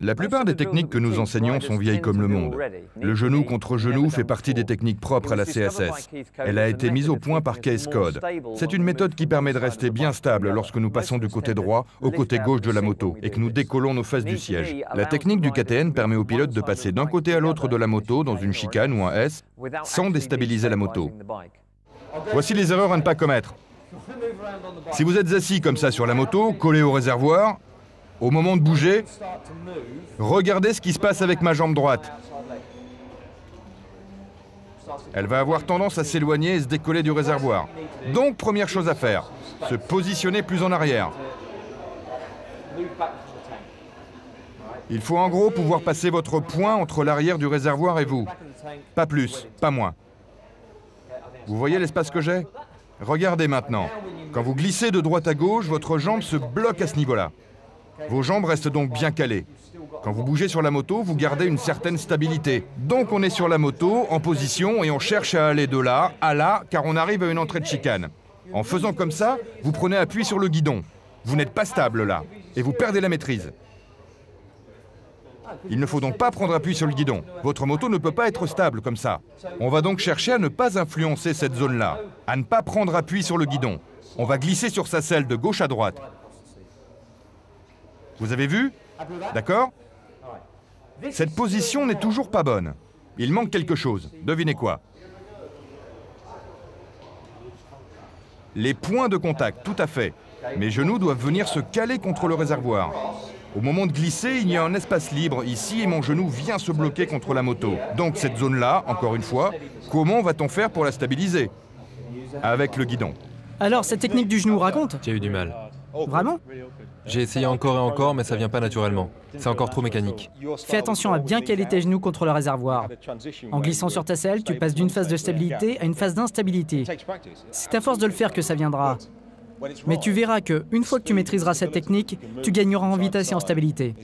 La plupart des techniques que nous enseignons sont vieilles comme le monde. Le genou contre genou fait partie des techniques propres à la CSS. Elle a été mise au point par Case Code. C'est une méthode qui permet de rester bien stable lorsque nous passons du côté droit au côté gauche de la moto et que nous décollons nos fesses du siège. La technique du KTN permet au pilote de passer d'un côté à l'autre de la moto dans une chicane ou un S sans déstabiliser la moto. Voici les erreurs à ne pas commettre. Si vous êtes assis comme ça sur la moto, collé au réservoir, au moment de bouger, regardez ce qui se passe avec ma jambe droite. Elle va avoir tendance à s'éloigner et se décoller du réservoir. Donc, première chose à faire, se positionner plus en arrière. Il faut en gros pouvoir passer votre poing entre l'arrière du réservoir et vous. Pas plus, pas moins. Vous voyez l'espace que j'ai? Regardez maintenant. Quand vous glissez de droite à gauche, votre jambe se bloque à ce niveau-là. Vos jambes restent donc bien calées. Quand vous bougez sur la moto, vous gardez une certaine stabilité. Donc on est sur la moto, en position, et on cherche à aller de là à là, car on arrive à une entrée de chicane. En faisant comme ça, vous prenez appui sur le guidon. Vous n'êtes pas stable là, et vous perdez la maîtrise. Il ne faut donc pas prendre appui sur le guidon. Votre moto ne peut pas être stable comme ça. On va donc chercher à ne pas influencer cette zone-là, à ne pas prendre appui sur le guidon. On va glisser sur sa selle de gauche à droite. Vous avez vu? D'accord? Cette position n'est toujours pas bonne. Il manque quelque chose. Devinez quoi? Les points de contact, tout à fait. Mes genoux doivent venir se caler contre le réservoir. Au moment de glisser, il y a un espace libre ici et mon genou vient se bloquer contre la moto. Donc cette zone-là, encore une fois, comment va-t-on faire pour la stabiliser? Avec le guidon. Alors, cette technique du genou raconte? J'ai eu du mal. Vraiment J'ai essayé encore et encore, mais ça vient pas naturellement. C'est encore trop mécanique. Fais attention à bien caler tes genoux contre le réservoir. En glissant sur ta selle, tu passes d'une phase de stabilité à une phase d'instabilité. C'est à force de le faire que ça viendra. Mais tu verras que, une fois que tu maîtriseras cette technique, tu gagneras en vitesse et en stabilité.